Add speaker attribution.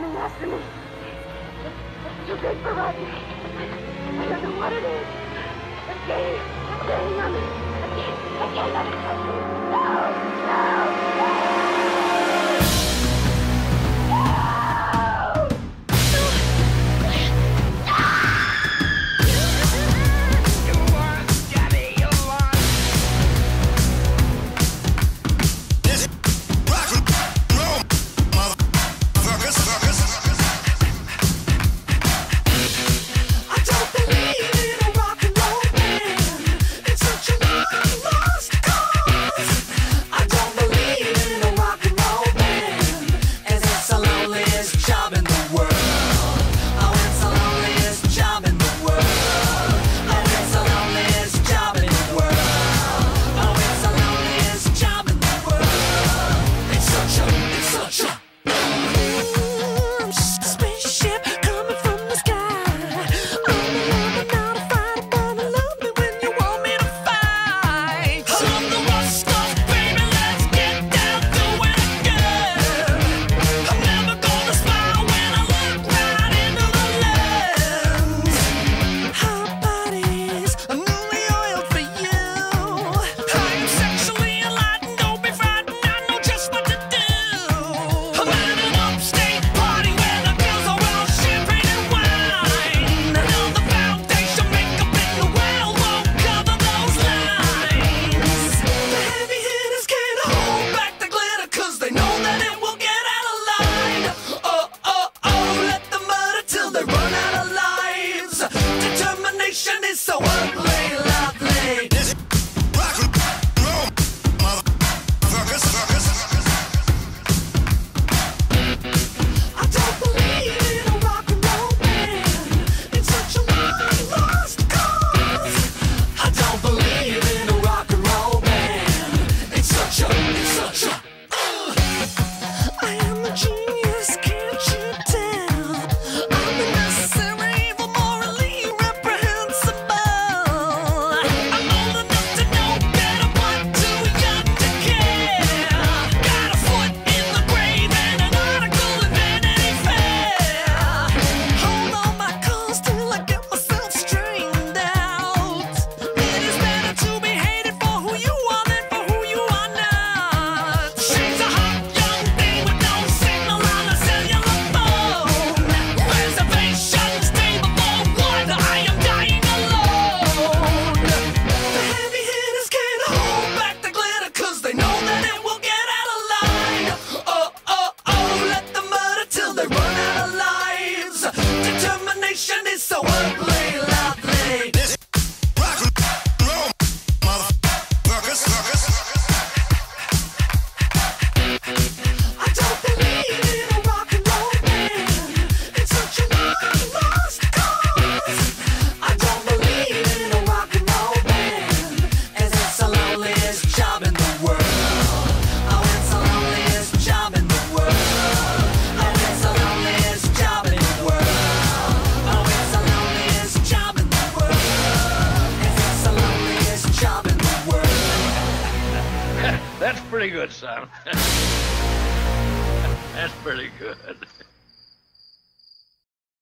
Speaker 1: coming after me. It's too big for Rodney. I don't know what it is. It's it's getting on me. I can't, I can't let it touch
Speaker 2: That's pretty good, son. That's pretty good.